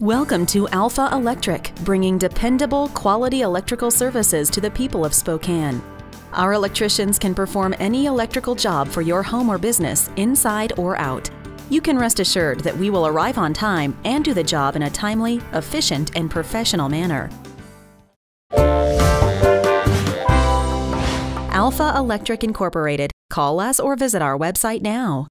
Welcome to Alpha Electric, bringing dependable, quality electrical services to the people of Spokane. Our electricians can perform any electrical job for your home or business, inside or out. You can rest assured that we will arrive on time and do the job in a timely, efficient, and professional manner. Alpha Electric Incorporated. Call us or visit our website now.